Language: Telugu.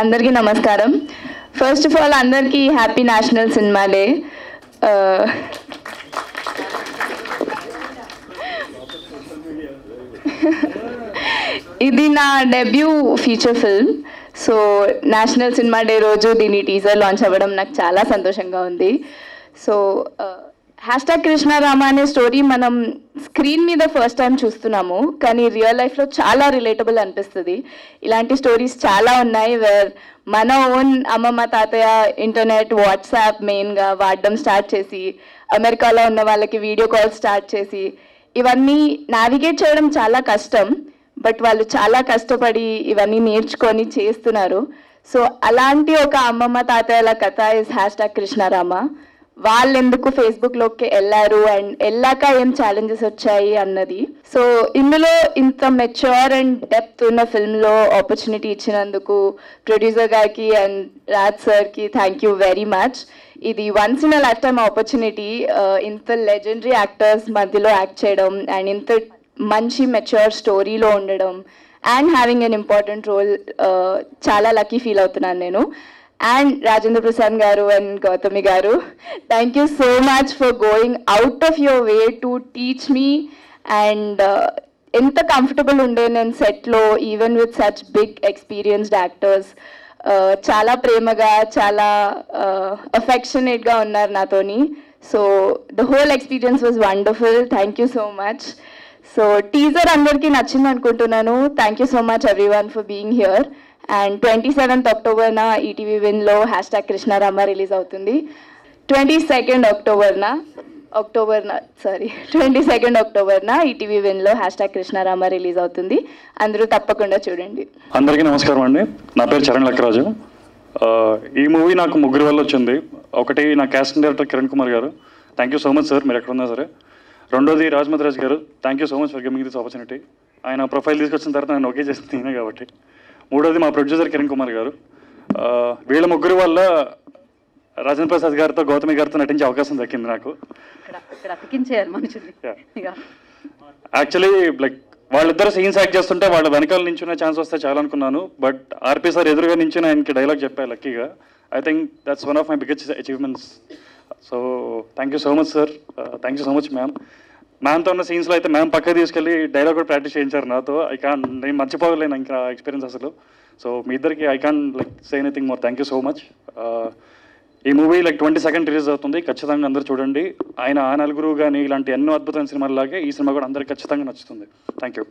అందరికీ నమస్కారం. ఫస్ట్ ఆఫ్ ఆల్ అందరికీ హ్యాపీ నేషనల్ సినిమా డే ఇది నా debut feature film so national cinema day రోజు దీని టీజర్ లాంచ్ అవ్వడం నాకు చాలా సంతోషంగా ఉంది. సో హ్యాష్ ట్యాగ్ కృష్ణారామ అనే స్టోరీ మనం స్క్రీన్ మీద ఫస్ట్ టైం చూస్తున్నాము కానీ రియల్ లైఫ్లో చాలా రిలేటబుల్ అనిపిస్తుంది. ఇలాంటి స్టోరీస్ చాలా ఉన్నాయి వేర్ మన ఓన్ అమ్మమ్మ తాతయ్య ఇంటర్నెట్ వాట్సాప్ మెయిన్గా వాడడం స్టార్ట్ చేసి అమెరికాలో ఉన్న వాళ్ళకి వీడియో కాల్ స్టార్ట్ చేసి ఇవన్నీ నావిగేట్ చేయడం చాలా కష్టం బట్ వాళ్ళు చాలా కష్టపడి ఇవన్నీ నేర్చుకొని చేస్తున్నారు. సో అలాంటి ఒక అమ్మమ్మ తాతయ్యల కథ ఇస్ హ్యాష్ ట్యాగ్ కృష్ణారామ. వాళ్ళు ఎందుకు ఫేస్బుక్లోకి వెళ్ళారు? అండ్ వెళ్ళాక ఏం ఛాలెంజెస్ వచ్చాయి అన్నది. సో ఇందులో ఇంత మెచ్యూర్ అండ్ డెప్త్ ఉన్న ఫిల్మ్లో ఆపర్చునిటీ ఇచ్చినందుకు ప్రొడ్యూసర్ గారికి అండ్ రాజ్ సార్కి థ్యాంక్ యూ వెరీ మచ్ ఇది once in a life time opportunity ఇంత లెజెండరీ యాక్టర్స్ మధ్యలో యాక్ట్ చేయడం అండ్ ఇంత మంచి మెచ్యూర్ స్టోరీలో ఉండడం and having an important role చాలా లక్కీ ఫీల్ అవుతున్నాను నేను. And Rajendra Prasad garu and Gautami garu thank you so much for going out of your way to teach me and ఎంత కంఫర్టబుల్ ఉండే నేను సెట్లో even with such big experienced actors చాలా ప్రేమగా చాలా అఫెక్షనేట్గా ఉన్నారు నాతోని. So the whole experience was wonderful thank you so much so teaser అందరికీ నచ్చింది అనుకుంటున్నాను thank you so much everyone for being here and twenty seventh అక్టోబర్న ETV విన్లో హ్యాష్ ట్యాగ్ కృష్ణారామ రిలీజ్ అవుతుంది. ట్వంటీ సెకండ్ అక్టోబర్న అక్టోబర్న సారీ ట్వంటీ సెకండ్ అక్టోబర్న ఈటీవీ విన్లో హ్యాష్ ట్యాగ్ కృష్ణారామ రిలీజ్ అవుతుంది. అందరూ తప్పకుండా చూడండి. అందరికీ నమస్కారం అండి. నా పేరు చరణ్ లక్కరాజు. ఈ మూవీ నాకు ముగ్గురు వల్ల వచ్చింది. ఒకటి నా casting director Kiran Kumar garu. Thank you so much sir మీరు ఎక్కడ ఉన్నా సరే. రెండోది రాజమద్రాజ్ garu. Thank you so much for giving this opportunity ఆయన ప్రొఫైల్ తీసుకొచ్చిన తర్వాత నేను ఓకే చేసింది నేనే కాబట్టి. మూడోది మా ప్రొడ్యూసర్ కిరణ్ కుమార్ గారు. వీళ్ళ ముగ్గురు వల్ల రాజేంద్ర ప్రసాద్ గారితో గౌతమి గారితో నటించే అవకాశం దక్కింది నాకు. యాక్చువల్లీ లైక్ వాళ్ళిద్దరు సీన్స్ యాక్ట్ చేస్తుంటే వాళ్ళ వెనకాల నించునే ఛాన్స్ వస్తే చాలా అనుకున్నాను బట్ ఆర్పీ సార్ ఎదురుగా నించుని ఆయనకి డైలాగ్ చెప్పా లక్కీగా I think that's one of my biggest achievements so thank you so much sir thank you so much ma'am మ్యామ్తో ఉన్న సీన్స్లో అయితే మ్యామ్ పక్కకు తీసుకెళ్ళి డైలాగ్ కూడా ప్రాక్టీస్ చేయించారు నాతో. ఐ కాన్ నేను మర్చిపోగలేను ఇంకా ఎక్స్పీరియన్స్ అసలు. సో మీ ఇద్దరికి I can like say anything more thank you so much ఈ movie like twenty second release అవుతుంది. ఖచ్చితంగా అందరూ చూడండి. ఆయన ఆ నలుగురు కానీ ఇలాంటి ఎన్నో అద్భుతమైన సినిమాలాగే ఈ సినిమా కూడా అందరికి ఖచ్చితంగా నచ్చుతుంది. Thank you